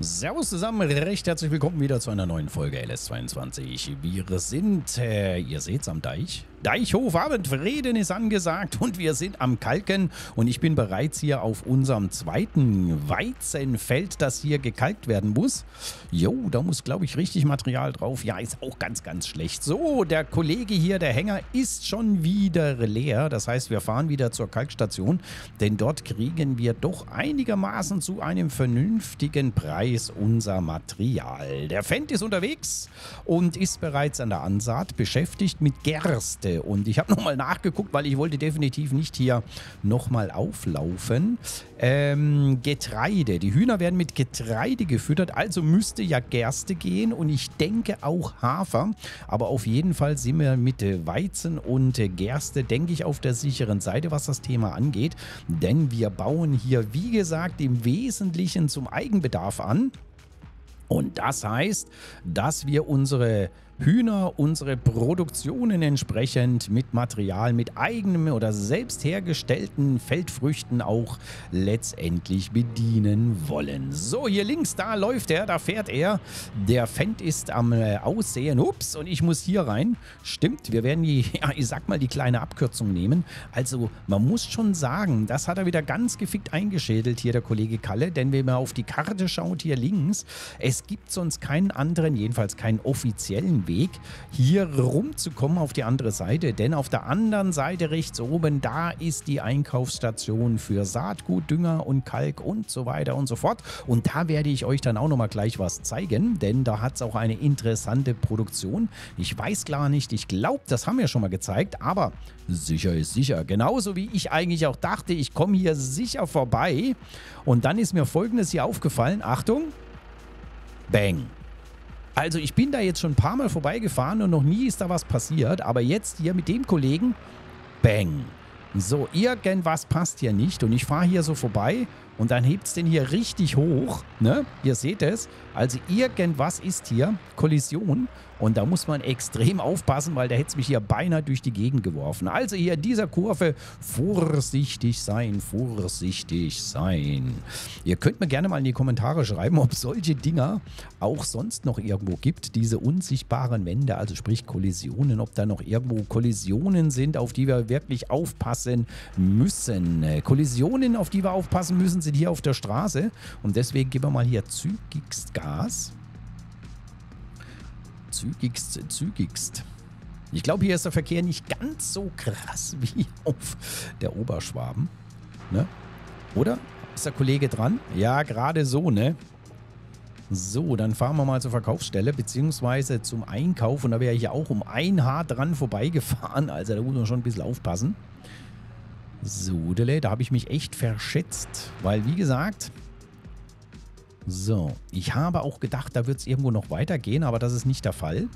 Servus zusammen, recht herzlich willkommen wieder zu einer neuen Folge LS22. Wir sind, äh, ihr seht's am Deich, Deichhof Abendfrieden ist angesagt und wir sind am Kalken und ich bin bereits hier auf unserem zweiten Weizenfeld, das hier gekalkt werden muss. Jo, da muss glaube ich richtig Material drauf. Ja, ist auch ganz, ganz schlecht. So, der Kollege hier, der Hänger, ist schon wieder leer. Das heißt, wir fahren wieder zur Kalkstation, denn dort kriegen wir doch einigermaßen zu einem vernünftigen Preis unser Material. Der Fendt ist unterwegs und ist bereits an der Ansaat beschäftigt mit Gerste und ich habe nochmal nachgeguckt, weil ich wollte definitiv nicht hier nochmal auflaufen. Ähm, Getreide. Die Hühner werden mit Getreide gefüttert, also müsste ja Gerste gehen und ich denke auch Hafer. Aber auf jeden Fall sind wir mit Weizen und Gerste, denke ich, auf der sicheren Seite, was das Thema angeht. Denn wir bauen hier, wie gesagt, im Wesentlichen zum Eigenbedarf an. Und das heißt, dass wir unsere Hühner unsere Produktionen entsprechend mit Material, mit eigenem oder selbst hergestellten Feldfrüchten auch letztendlich bedienen wollen. So, hier links, da läuft er, da fährt er. Der Fendt ist am äh, Aussehen. Ups, und ich muss hier rein. Stimmt, wir werden die, ja, ich sag mal, die kleine Abkürzung nehmen. Also, man muss schon sagen, das hat er wieder ganz gefickt eingeschädelt hier, der Kollege Kalle. Denn wenn man auf die Karte schaut, hier links, es gibt sonst keinen anderen, jedenfalls keinen offiziellen Weg, hier rumzukommen auf die andere Seite. Denn auf der anderen Seite rechts oben, da ist die Einkaufsstation für Saatgut, Dünger und Kalk und so weiter und so fort. Und da werde ich euch dann auch nochmal gleich was zeigen, denn da hat es auch eine interessante Produktion. Ich weiß klar nicht, ich glaube, das haben wir schon mal gezeigt, aber sicher ist sicher. Genauso wie ich eigentlich auch dachte, ich komme hier sicher vorbei. Und dann ist mir folgendes hier aufgefallen. Achtung. Bang. Also ich bin da jetzt schon ein paar Mal vorbeigefahren und noch nie ist da was passiert. Aber jetzt hier mit dem Kollegen, bang. So, irgendwas passt hier nicht und ich fahre hier so vorbei und dann hebt es den hier richtig hoch. Ne? Ihr seht es. Also irgendwas ist hier. Kollision. Und da muss man extrem aufpassen, weil der hätte mich hier beinahe durch die Gegend geworfen. Also hier in dieser Kurve vorsichtig sein, vorsichtig sein. Ihr könnt mir gerne mal in die Kommentare schreiben, ob es solche Dinger auch sonst noch irgendwo gibt. Diese unsichtbaren Wände, also sprich Kollisionen, ob da noch irgendwo Kollisionen sind, auf die wir wirklich aufpassen müssen. Kollisionen, auf die wir aufpassen müssen, sind hier auf der Straße. Und deswegen geben wir mal hier zügigst Gas zügigst, zügigst. Ich glaube, hier ist der Verkehr nicht ganz so krass wie auf der Oberschwaben. Ne? Oder? Ist der Kollege dran? Ja, gerade so, ne? So, dann fahren wir mal zur Verkaufsstelle, beziehungsweise zum Einkauf. Und da wäre ich auch um ein Haar dran vorbeigefahren. Also da muss man schon ein bisschen aufpassen. So, da habe ich mich echt verschätzt. Weil, wie gesagt, so, ich habe auch gedacht, da wird es irgendwo noch weitergehen, aber das ist nicht der Fall.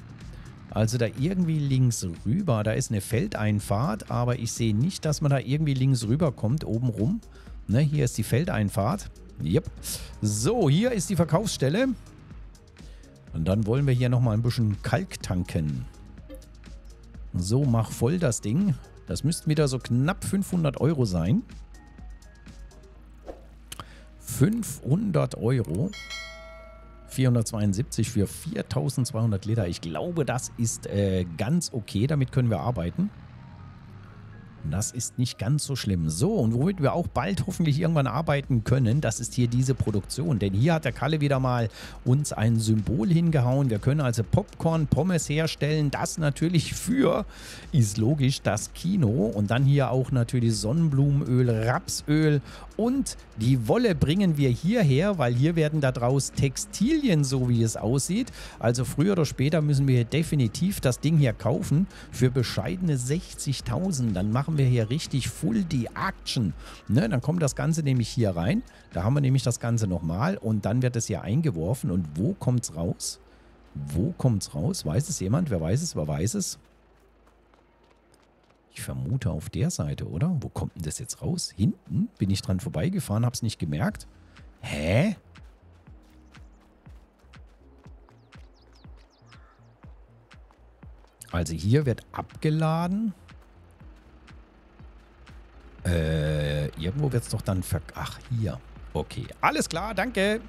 Also da irgendwie links rüber, da ist eine Feldeinfahrt, aber ich sehe nicht, dass man da irgendwie links rüber kommt, oben rum. Ne, hier ist die Feldeinfahrt. Yep. So, hier ist die Verkaufsstelle. Und dann wollen wir hier nochmal ein bisschen Kalk tanken. So, mach voll das Ding. Das müssten wieder so knapp 500 Euro sein. 500 Euro. 472 für 4200 Liter. Ich glaube, das ist äh, ganz okay. Damit können wir arbeiten. Das ist nicht ganz so schlimm. So, und womit wir auch bald hoffentlich irgendwann arbeiten können, das ist hier diese Produktion. Denn hier hat der Kalle wieder mal uns ein Symbol hingehauen. Wir können also Popcorn, Pommes herstellen. Das natürlich für, ist logisch, das Kino. Und dann hier auch natürlich Sonnenblumenöl, Rapsöl und die Wolle bringen wir hierher, weil hier werden daraus Textilien, so wie es aussieht. Also früher oder später müssen wir definitiv das Ding hier kaufen für bescheidene 60.000. Dann machen wir hier richtig full die Action. Ne, dann kommt das Ganze nämlich hier rein. Da haben wir nämlich das Ganze nochmal und dann wird es hier eingeworfen. Und wo kommt es raus? Wo kommt es raus? Weiß es jemand? Wer weiß es? Wer weiß es? Ich vermute auf der Seite, oder? Wo kommt denn das jetzt raus? Hinten? Bin ich dran vorbeigefahren, hab's nicht gemerkt. Hä? Also hier wird abgeladen. Äh, irgendwo wird es doch dann ver... Ach, hier. Okay, alles klar, danke.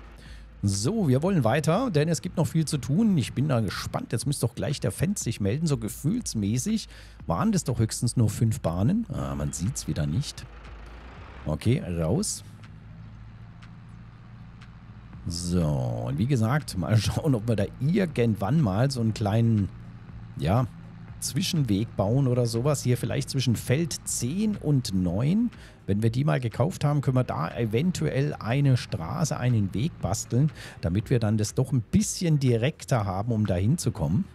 So, wir wollen weiter, denn es gibt noch viel zu tun. Ich bin da gespannt. Jetzt müsste doch gleich der Fenster sich melden, so gefühlsmäßig. Waren das doch höchstens nur fünf Bahnen? Ah, man sieht es wieder nicht. Okay, raus. So, und wie gesagt, mal schauen, ob wir da irgendwann mal so einen kleinen, ja, Zwischenweg bauen oder sowas. Hier vielleicht zwischen Feld 10 und 9. Wenn wir die mal gekauft haben, können wir da eventuell eine Straße, einen Weg basteln, damit wir dann das doch ein bisschen direkter haben, um da hinzukommen.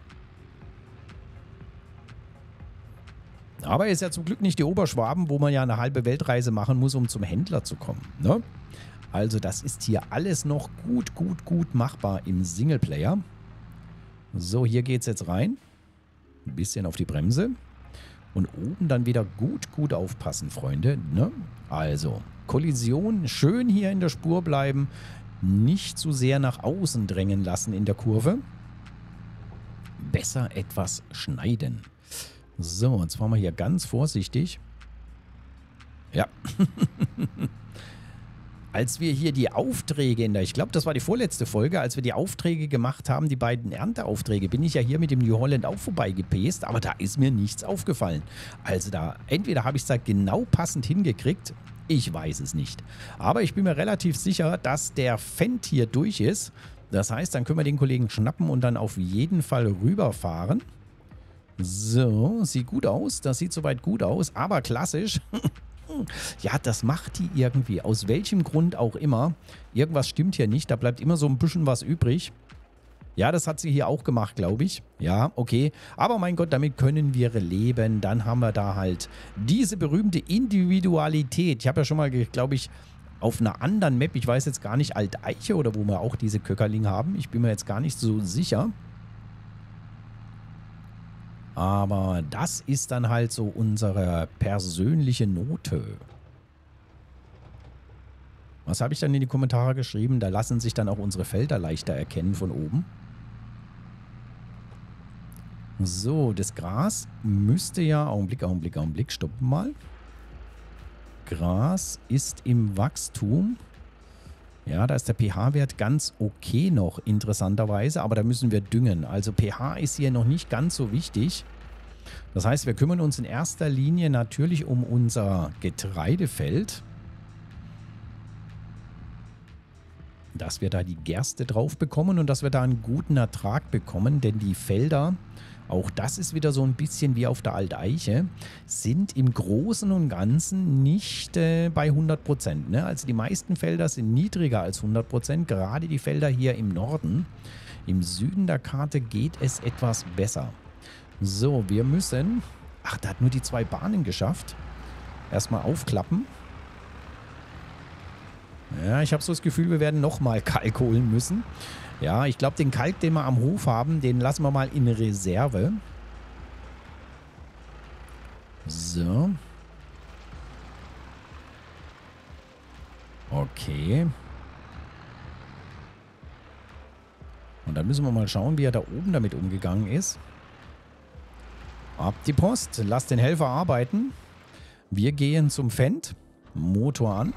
Aber ist ja zum Glück nicht die Oberschwaben, wo man ja eine halbe Weltreise machen muss, um zum Händler zu kommen. Ne? Also das ist hier alles noch gut, gut, gut machbar im Singleplayer. So, hier geht es jetzt rein. Ein bisschen auf die Bremse. Und oben dann wieder gut, gut aufpassen, Freunde. Ne? Also, Kollision, schön hier in der Spur bleiben. Nicht zu sehr nach außen drängen lassen in der Kurve. Besser etwas schneiden. So, jetzt fahren wir hier ganz vorsichtig. Ja. als wir hier die Aufträge in der, ich glaube, das war die vorletzte Folge, als wir die Aufträge gemacht haben, die beiden Ernteaufträge, bin ich ja hier mit dem New Holland auch vorbeigepäst, aber da ist mir nichts aufgefallen. Also da, entweder habe ich es da genau passend hingekriegt, ich weiß es nicht. Aber ich bin mir relativ sicher, dass der Fendt hier durch ist. Das heißt, dann können wir den Kollegen schnappen und dann auf jeden Fall rüberfahren. So, sieht gut aus. Das sieht soweit gut aus, aber klassisch. ja, das macht die irgendwie. Aus welchem Grund auch immer. Irgendwas stimmt hier nicht. Da bleibt immer so ein bisschen was übrig. Ja, das hat sie hier auch gemacht, glaube ich. Ja, okay. Aber mein Gott, damit können wir leben. Dann haben wir da halt diese berühmte Individualität. Ich habe ja schon mal, glaube ich, auf einer anderen Map, ich weiß jetzt gar nicht, Alteiche oder wo wir auch diese Köckerling haben. Ich bin mir jetzt gar nicht so sicher. Aber das ist dann halt so unsere persönliche Note. Was habe ich dann in die Kommentare geschrieben? Da lassen sich dann auch unsere Felder leichter erkennen von oben. So, das Gras müsste ja... Augenblick, Augenblick, Augenblick. Stoppen mal. Gras ist im Wachstum. Ja, da ist der pH-Wert ganz okay noch, interessanterweise, aber da müssen wir düngen. Also pH ist hier noch nicht ganz so wichtig. Das heißt, wir kümmern uns in erster Linie natürlich um unser Getreidefeld. Dass wir da die Gerste drauf bekommen und dass wir da einen guten Ertrag bekommen, denn die Felder auch das ist wieder so ein bisschen wie auf der Alteiche, sind im Großen und Ganzen nicht äh, bei 100 Prozent. Ne? Also die meisten Felder sind niedriger als 100 Prozent, gerade die Felder hier im Norden. Im Süden der Karte geht es etwas besser. So, wir müssen... Ach, da hat nur die zwei Bahnen geschafft. Erstmal aufklappen. Ja, ich habe so das Gefühl, wir werden nochmal Kalk holen müssen. Ja, ich glaube, den Kalk, den wir am Hof haben, den lassen wir mal in Reserve. So. Okay. Und dann müssen wir mal schauen, wie er da oben damit umgegangen ist. Ab die Post. Lass den Helfer arbeiten. Wir gehen zum Fendt. Motor an.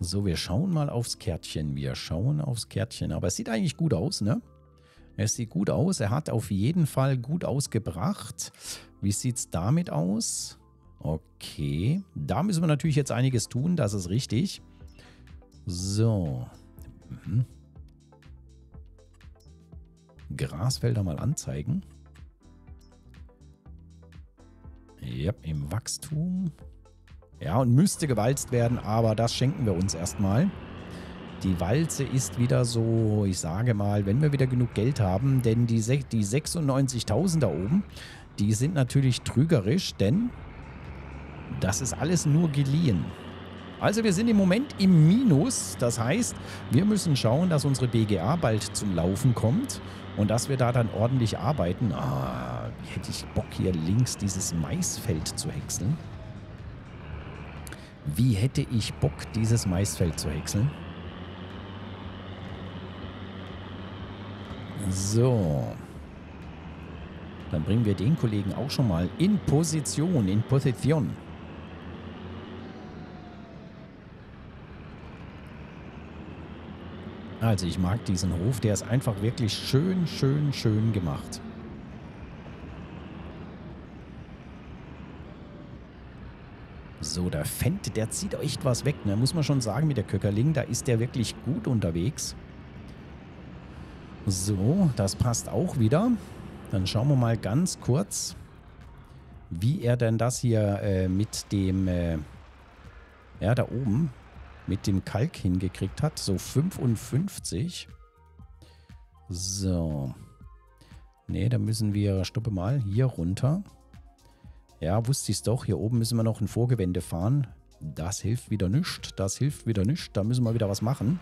So, wir schauen mal aufs Kärtchen. Wir schauen aufs Kärtchen. Aber es sieht eigentlich gut aus, ne? Es sieht gut aus. Er hat auf jeden Fall gut ausgebracht. Wie sieht es damit aus? Okay. Da müssen wir natürlich jetzt einiges tun. Das ist richtig. So. Mhm. Grasfelder mal anzeigen. Ja, im Wachstum. Ja, und müsste gewalzt werden, aber das schenken wir uns erstmal. Die Walze ist wieder so, ich sage mal, wenn wir wieder genug Geld haben, denn die, die 96.000 da oben, die sind natürlich trügerisch, denn das ist alles nur geliehen. Also wir sind im Moment im Minus, das heißt, wir müssen schauen, dass unsere BGA bald zum Laufen kommt und dass wir da dann ordentlich arbeiten. Ah, hätte ich Bock hier links dieses Maisfeld zu häckseln. Wie hätte ich Bock, dieses Maisfeld zu häckseln? So. Dann bringen wir den Kollegen auch schon mal in Position, in Position. Also ich mag diesen Hof, der ist einfach wirklich schön, schön, schön gemacht. So, der Fendt, der zieht echt was weg, ne? Muss man schon sagen mit der Köckerling, da ist der wirklich gut unterwegs. So, das passt auch wieder. Dann schauen wir mal ganz kurz, wie er denn das hier äh, mit dem, äh, ja, da oben, mit dem Kalk hingekriegt hat. So 55. So. Ne, da müssen wir, stoppe mal, hier runter. Ja, wusste ich es doch. Hier oben müssen wir noch ein Vorgewende fahren. Das hilft wieder nichts. Das hilft wieder nichts. Da müssen wir wieder was machen.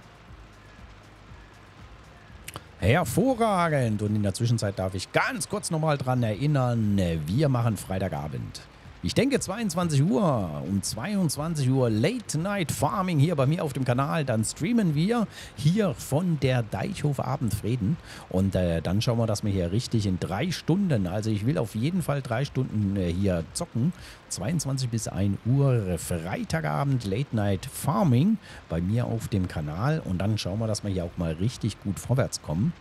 Hervorragend. Und in der Zwischenzeit darf ich ganz kurz nochmal dran erinnern, wir machen Freitagabend. Ich denke 22 Uhr, um 22 Uhr Late Night Farming hier bei mir auf dem Kanal. Dann streamen wir hier von der Deichhof Abendfrieden. Und äh, dann schauen wir, dass wir hier richtig in drei Stunden, also ich will auf jeden Fall drei Stunden äh, hier zocken. 22 bis 1 Uhr Freitagabend Late Night Farming bei mir auf dem Kanal. Und dann schauen wir, dass wir hier auch mal richtig gut vorwärts kommen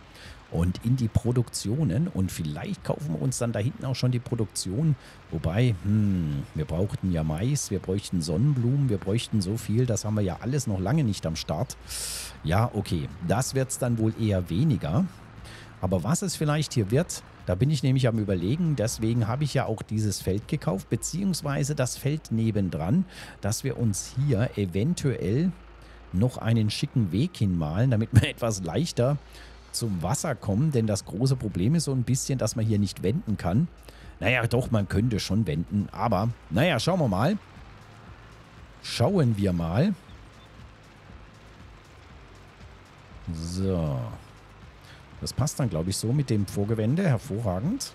und in die Produktionen. Und vielleicht kaufen wir uns dann da hinten auch schon die Produktion. Wobei, hm, wir brauchten ja Mais, wir bräuchten Sonnenblumen, wir bräuchten so viel. Das haben wir ja alles noch lange nicht am Start. Ja, okay, das wird es dann wohl eher weniger. Aber was es vielleicht hier wird, da bin ich nämlich am Überlegen. Deswegen habe ich ja auch dieses Feld gekauft, beziehungsweise das Feld nebendran, dass wir uns hier eventuell noch einen schicken Weg hinmalen, damit wir etwas leichter zum Wasser kommen, denn das große Problem ist so ein bisschen, dass man hier nicht wenden kann. Naja, doch, man könnte schon wenden, aber naja, schauen wir mal. Schauen wir mal. So. Das passt dann, glaube ich, so mit dem Vorgewende. Hervorragend.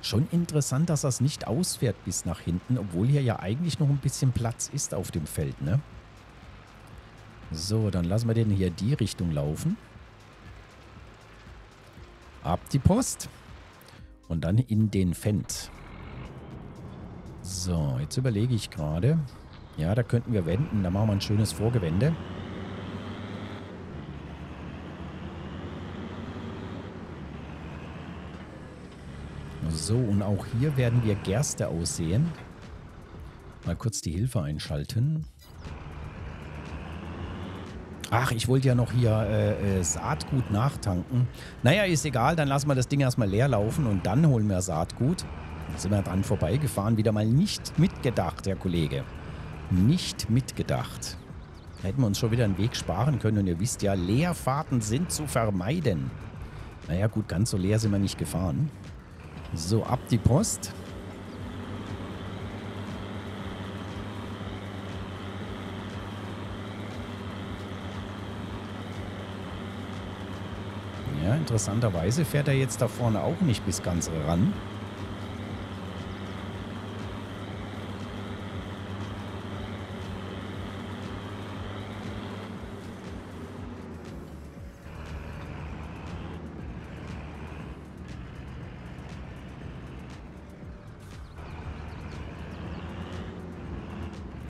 Schon interessant, dass das nicht ausfährt bis nach hinten, obwohl hier ja eigentlich noch ein bisschen Platz ist auf dem Feld, ne? So, dann lassen wir den hier die Richtung laufen. Ab die Post. Und dann in den Fendt. So, jetzt überlege ich gerade. Ja, da könnten wir wenden. Da machen wir ein schönes Vorgewende. So, und auch hier werden wir Gerste aussehen. Mal kurz die Hilfe einschalten. Ach, ich wollte ja noch hier äh, äh, Saatgut nachtanken. Naja, ist egal, dann lassen wir das Ding erstmal leer laufen und dann holen wir Saatgut. Da sind wir dran vorbeigefahren. Wieder mal nicht mitgedacht, Herr Kollege. Nicht mitgedacht. Da hätten wir uns schon wieder einen Weg sparen können. Und ihr wisst ja, Leerfahrten sind zu vermeiden. Naja, gut, ganz so leer sind wir nicht gefahren. So, ab die Post. Ja, interessanterweise fährt er jetzt da vorne auch nicht bis ganz ran.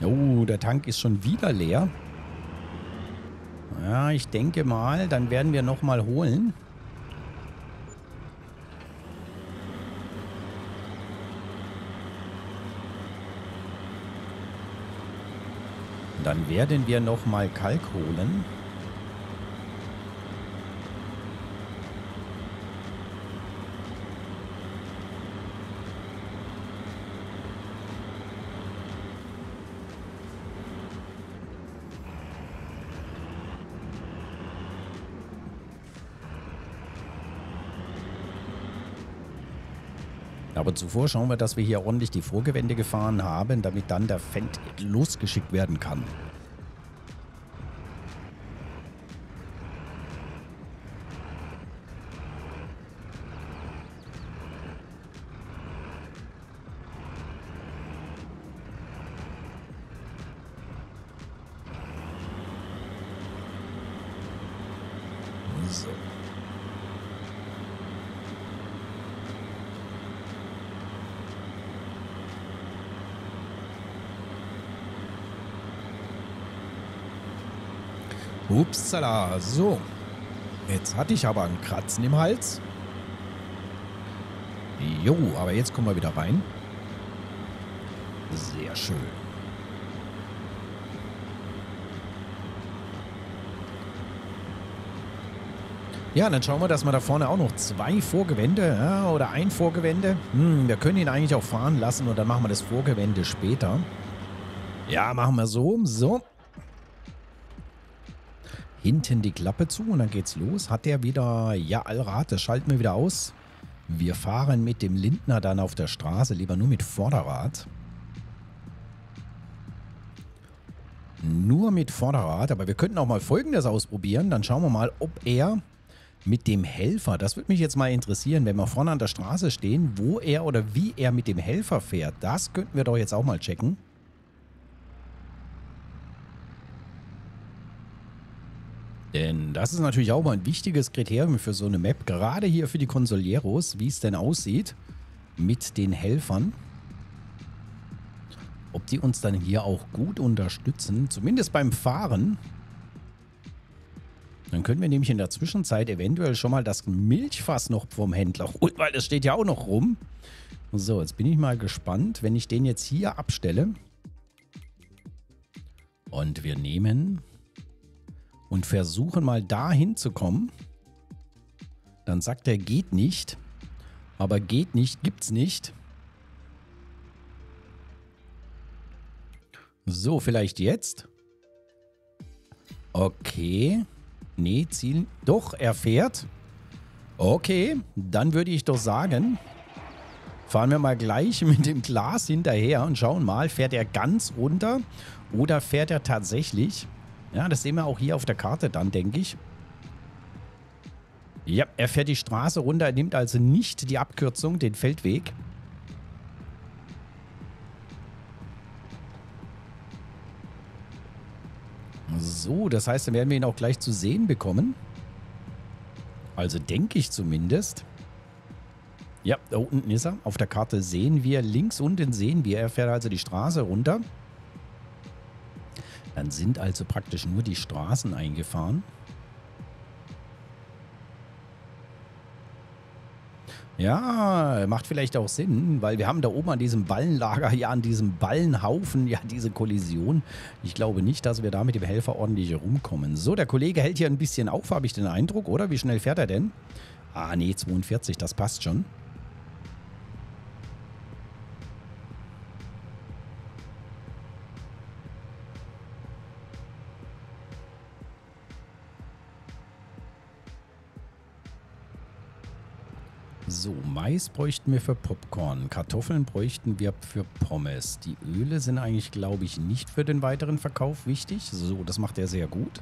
Oh, der Tank ist schon wieder leer. Ja, ich denke mal, dann werden wir nochmal holen. Dann werden wir nochmal Kalk holen. Aber zuvor schauen wir, dass wir hier ordentlich die Vorgewände gefahren haben, damit dann der Fendt losgeschickt werden kann. Upsala, so. Jetzt hatte ich aber einen Kratzen im Hals. Jo, aber jetzt kommen wir wieder rein. Sehr schön. Ja, dann schauen wir, dass wir da vorne auch noch zwei Vorgewände ja, oder ein Vorgewände. Hm, wir können ihn eigentlich auch fahren lassen und dann machen wir das Vorgewände später. Ja, machen wir so. So. Hinten die Klappe zu und dann geht's los. Hat der wieder... Ja, Allrad, das schalten wir wieder aus. Wir fahren mit dem Lindner dann auf der Straße, lieber nur mit Vorderrad. Nur mit Vorderrad, aber wir könnten auch mal Folgendes ausprobieren. Dann schauen wir mal, ob er mit dem Helfer. Das würde mich jetzt mal interessieren, wenn wir vorne an der Straße stehen, wo er oder wie er mit dem Helfer fährt. Das könnten wir doch jetzt auch mal checken. Denn das ist natürlich auch mal ein wichtiges Kriterium für so eine Map, gerade hier für die Consolieros, wie es denn aussieht mit den Helfern. Ob die uns dann hier auch gut unterstützen, zumindest beim Fahren. Dann können wir nämlich in der Zwischenzeit eventuell schon mal das Milchfass noch vom Händler holen, weil das steht ja auch noch rum. So, jetzt bin ich mal gespannt, wenn ich den jetzt hier abstelle. Und wir nehmen und versuchen mal dahin zu kommen. Dann sagt er, geht nicht. Aber geht nicht, gibt's nicht. So, vielleicht jetzt. Okay. Nee, Ziel. Doch, er fährt. Okay, dann würde ich doch sagen, fahren wir mal gleich mit dem Glas hinterher und schauen mal, fährt er ganz runter oder fährt er tatsächlich? Ja, das sehen wir auch hier auf der Karte dann, denke ich. Ja, er fährt die Straße runter, er nimmt also nicht die Abkürzung, den Feldweg. So, das heißt, dann werden wir ihn auch gleich zu sehen bekommen. Also denke ich zumindest. Ja, da unten ist er. Auf der Karte sehen wir, links unten sehen wir, er fährt also die Straße runter. Dann sind also praktisch nur die Straßen eingefahren. Ja, macht vielleicht auch Sinn, weil wir haben da oben an diesem Ballenlager, ja an diesem Ballenhaufen, ja diese Kollision. Ich glaube nicht, dass wir da mit dem Helfer ordentlich rumkommen. So, der Kollege hält hier ein bisschen auf, habe ich den Eindruck, oder? Wie schnell fährt er denn? Ah, nee, 42, das passt schon. So, Mais bräuchten wir für Popcorn. Kartoffeln bräuchten wir für Pommes. Die Öle sind eigentlich, glaube ich, nicht für den weiteren Verkauf wichtig. So, das macht er sehr gut.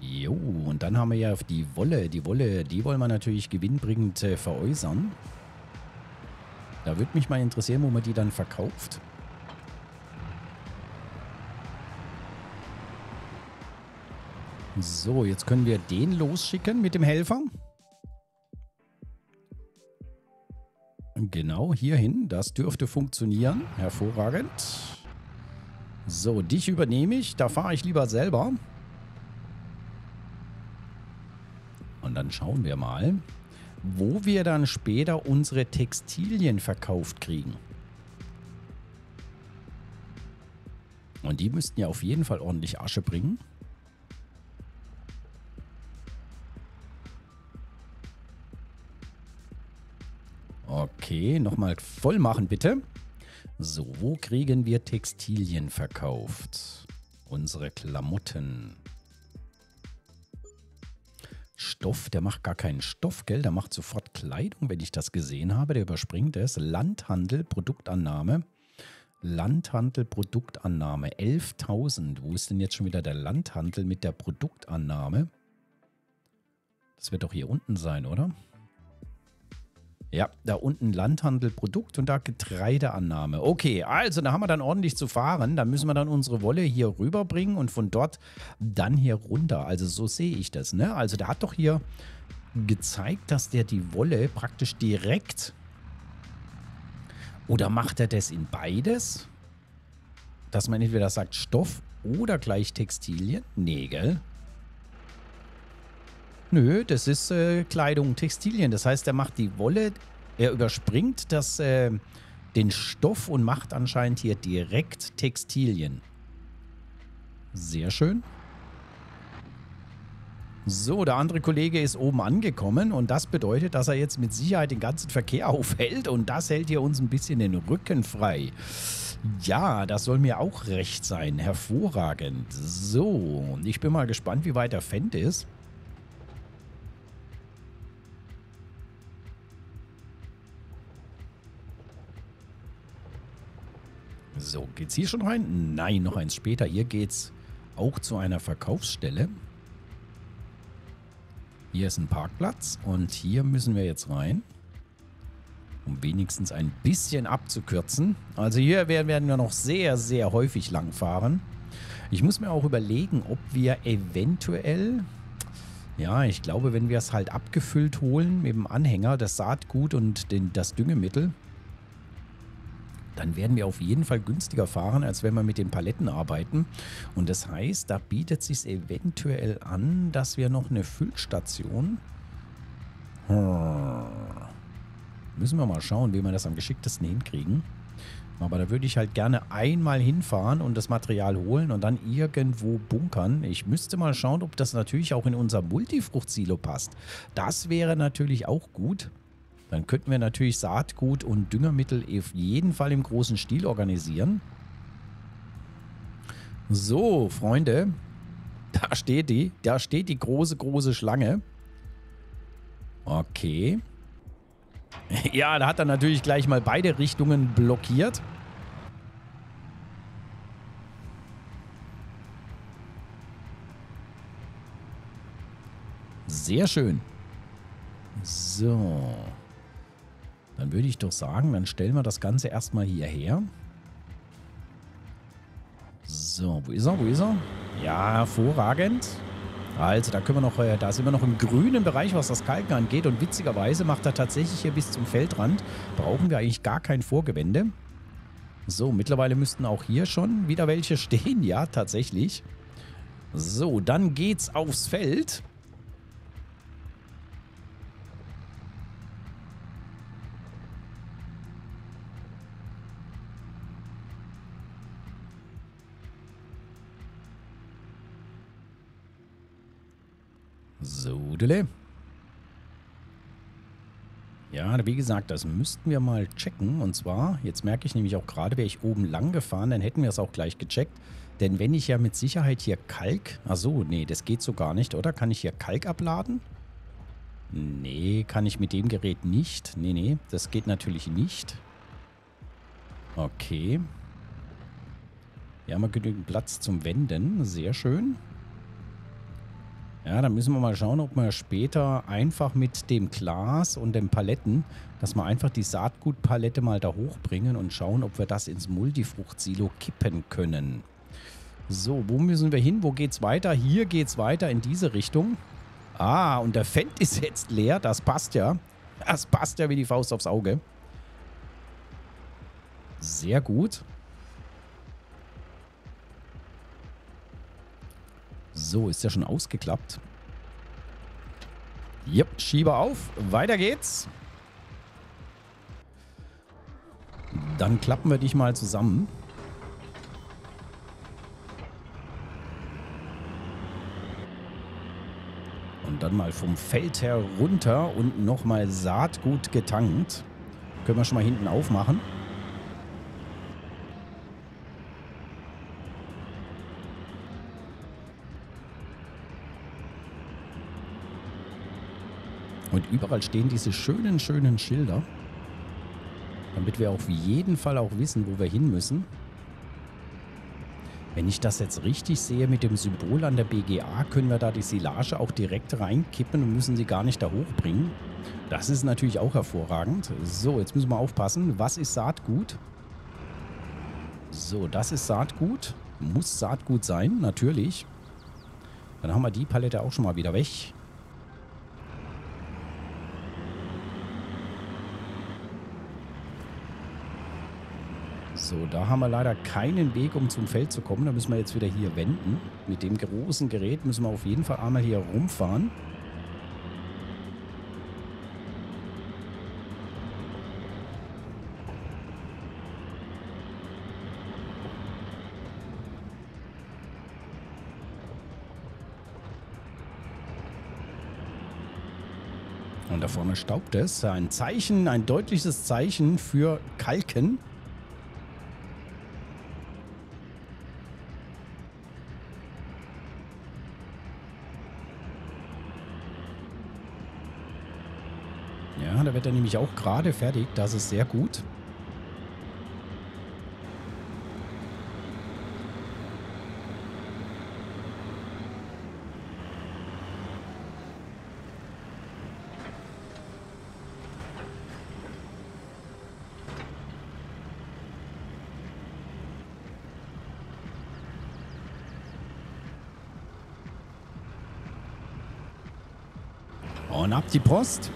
Jo, und dann haben wir ja die Wolle. Die Wolle, die wollen wir natürlich gewinnbringend äh, veräußern. Da würde mich mal interessieren, wo man die dann verkauft. So, jetzt können wir den losschicken mit dem Helfer. Genau, hierhin. Das dürfte funktionieren. Hervorragend. So, dich übernehme ich. Da fahre ich lieber selber. Und dann schauen wir mal, wo wir dann später unsere Textilien verkauft kriegen. Und die müssten ja auf jeden Fall ordentlich Asche bringen. Okay, nochmal voll machen bitte. So, wo kriegen wir Textilien verkauft? Unsere Klamotten. Stoff, der macht gar keinen Stoff, gell? Der macht sofort Kleidung, wenn ich das gesehen habe. Der überspringt es. Landhandel, Produktannahme. Landhandel, Produktannahme. 11.000. Wo ist denn jetzt schon wieder der Landhandel mit der Produktannahme? Das wird doch hier unten sein, oder? Ja, da unten Landhandel, Produkt und da Getreideannahme. Okay, also da haben wir dann ordentlich zu fahren. Da müssen wir dann unsere Wolle hier rüberbringen und von dort dann hier runter. Also so sehe ich das. Ne? Also der hat doch hier gezeigt, dass der die Wolle praktisch direkt... Oder macht er das in beides? Dass man entweder sagt Stoff oder gleich Textilien? Nee? Nö, das ist äh, Kleidung, Textilien. Das heißt, er macht die Wolle, er überspringt das, äh, den Stoff und macht anscheinend hier direkt Textilien. Sehr schön. So, der andere Kollege ist oben angekommen und das bedeutet, dass er jetzt mit Sicherheit den ganzen Verkehr aufhält und das hält hier uns ein bisschen den Rücken frei. Ja, das soll mir auch recht sein. Hervorragend. So, ich bin mal gespannt, wie weit der Fendt ist. So, geht's hier schon rein? Nein, noch eins später. Hier geht's auch zu einer Verkaufsstelle. Hier ist ein Parkplatz und hier müssen wir jetzt rein, um wenigstens ein bisschen abzukürzen. Also hier werden wir noch sehr, sehr häufig langfahren. Ich muss mir auch überlegen, ob wir eventuell, ja, ich glaube, wenn wir es halt abgefüllt holen mit dem Anhänger, das Saatgut und den, das Düngemittel, dann werden wir auf jeden Fall günstiger fahren, als wenn wir mit den Paletten arbeiten. Und das heißt, da bietet es sich eventuell an, dass wir noch eine Füllstation... Hm. Müssen wir mal schauen, wie wir das am geschicktesten hinkriegen. Aber da würde ich halt gerne einmal hinfahren und das Material holen und dann irgendwo bunkern. Ich müsste mal schauen, ob das natürlich auch in unser Multifruchtsilo passt. Das wäre natürlich auch gut. Dann könnten wir natürlich Saatgut und Düngermittel auf jeden Fall im großen Stil organisieren. So, Freunde. Da steht die. Da steht die große, große Schlange. Okay. Ja, da hat er natürlich gleich mal beide Richtungen blockiert. Sehr schön. So. Dann würde ich doch sagen, dann stellen wir das Ganze erstmal hierher. So, wo ist er? Wo ist er? Ja, hervorragend. Also, da können wir noch, äh, da sind wir noch im grünen Bereich, was das Kalken angeht. Und witzigerweise macht er tatsächlich hier bis zum Feldrand. Brauchen wir eigentlich gar kein Vorgewende. So, mittlerweile müssten auch hier schon wieder welche stehen. Ja, tatsächlich. So, dann geht's aufs Feld. Sudele. Ja, wie gesagt, das müssten wir mal checken. Und zwar, jetzt merke ich nämlich auch gerade, wäre ich oben lang gefahren, dann hätten wir es auch gleich gecheckt. Denn wenn ich ja mit Sicherheit hier Kalk... Achso, nee, das geht so gar nicht, oder? Kann ich hier Kalk abladen? Nee, kann ich mit dem Gerät nicht. Nee, nee, das geht natürlich nicht. Okay. Wir haben genügend Platz zum Wenden. Sehr schön. Ja, dann müssen wir mal schauen, ob wir später einfach mit dem Glas und den Paletten, dass wir einfach die Saatgutpalette mal da hochbringen und schauen, ob wir das ins Multifruchtsilo kippen können. So, wo müssen wir hin? Wo geht's weiter? Hier geht's weiter in diese Richtung. Ah, und der Fendt ist jetzt leer. Das passt ja. Das passt ja wie die Faust aufs Auge. Sehr gut. So, ist ja schon ausgeklappt. Jupp, Schieber auf. Weiter geht's. Dann klappen wir dich mal zusammen. Und dann mal vom Feld herunter und nochmal Saatgut getankt. Können wir schon mal hinten aufmachen. Und überall stehen diese schönen, schönen Schilder. Damit wir auf jeden Fall auch wissen, wo wir hin müssen. Wenn ich das jetzt richtig sehe mit dem Symbol an der BGA, können wir da die Silage auch direkt reinkippen und müssen sie gar nicht da hochbringen. Das ist natürlich auch hervorragend. So, jetzt müssen wir aufpassen. Was ist Saatgut? So, das ist Saatgut. Muss Saatgut sein, natürlich. Dann haben wir die Palette auch schon mal wieder weg. So, da haben wir leider keinen Weg, um zum Feld zu kommen. Da müssen wir jetzt wieder hier wenden. Mit dem großen Gerät müssen wir auf jeden Fall einmal hier rumfahren. Und da vorne staubt es. Ein Zeichen, ein deutliches Zeichen für Kalken. Wird er nämlich auch gerade fertig. Das ist sehr gut. Und ab die Post.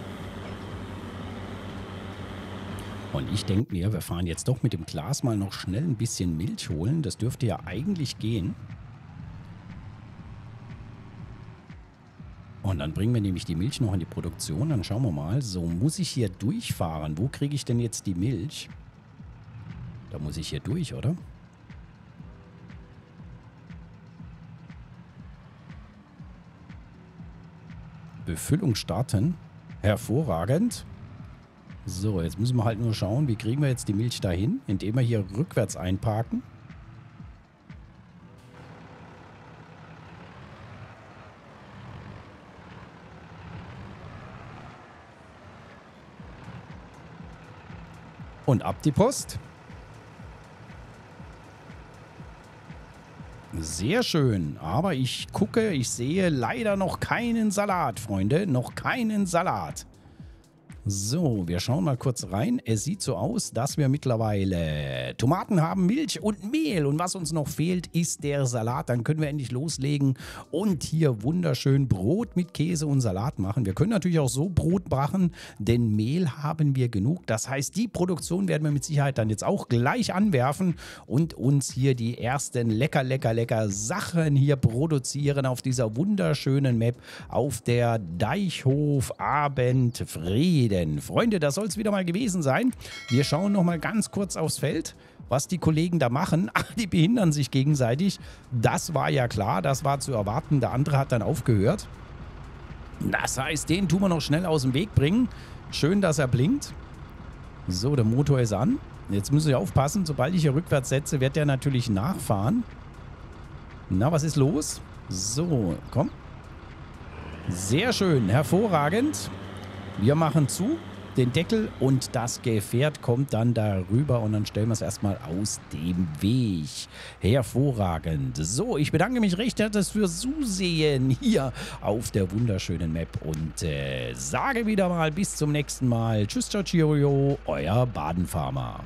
Und ich denke mir, wir fahren jetzt doch mit dem Glas mal noch schnell ein bisschen Milch holen. Das dürfte ja eigentlich gehen. Und dann bringen wir nämlich die Milch noch in die Produktion. Dann schauen wir mal. So, muss ich hier durchfahren? Wo kriege ich denn jetzt die Milch? Da muss ich hier durch, oder? Befüllung starten. Hervorragend. So, jetzt müssen wir halt nur schauen, wie kriegen wir jetzt die Milch dahin, indem wir hier rückwärts einparken. Und ab die Post. Sehr schön. Aber ich gucke, ich sehe leider noch keinen Salat, Freunde. Noch keinen Salat. So, wir schauen mal kurz rein. Es sieht so aus, dass wir mittlerweile Tomaten haben, Milch und Mehl. Und was uns noch fehlt, ist der Salat. Dann können wir endlich loslegen und hier wunderschön Brot mit Käse und Salat machen. Wir können natürlich auch so Brot machen, denn Mehl haben wir genug. Das heißt, die Produktion werden wir mit Sicherheit dann jetzt auch gleich anwerfen und uns hier die ersten lecker, lecker, lecker Sachen hier produzieren auf dieser wunderschönen Map auf der Deichhof Abend Friede denn? Freunde, das soll es wieder mal gewesen sein. Wir schauen noch mal ganz kurz aufs Feld, was die Kollegen da machen. Ach, die behindern sich gegenseitig. Das war ja klar, das war zu erwarten. Der andere hat dann aufgehört. Das heißt, den tun wir noch schnell aus dem Weg bringen. Schön, dass er blinkt. So, der Motor ist an. Jetzt müssen wir aufpassen, sobald ich hier rückwärts setze, wird der natürlich nachfahren. Na, was ist los? So, komm. Sehr schön, hervorragend. Wir machen zu, den Deckel und das Gefährt kommt dann darüber und dann stellen wir es erstmal aus dem Weg. Hervorragend. So, ich bedanke mich recht herzlich fürs Zusehen hier auf der wunderschönen Map und äh, sage wieder mal bis zum nächsten Mal. Tschüss, ciao, cheerio, euer Badenfarmer.